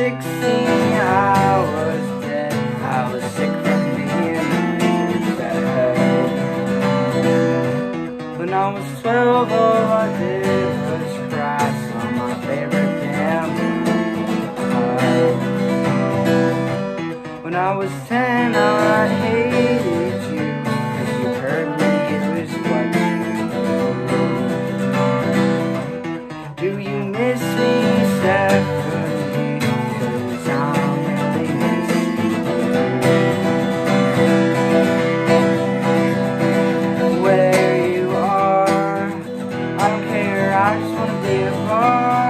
I was 16, I was dead. I was sick from being bad. When I was 12, all I did was cry. Saw my favorite band. When I was 10, I hated give up.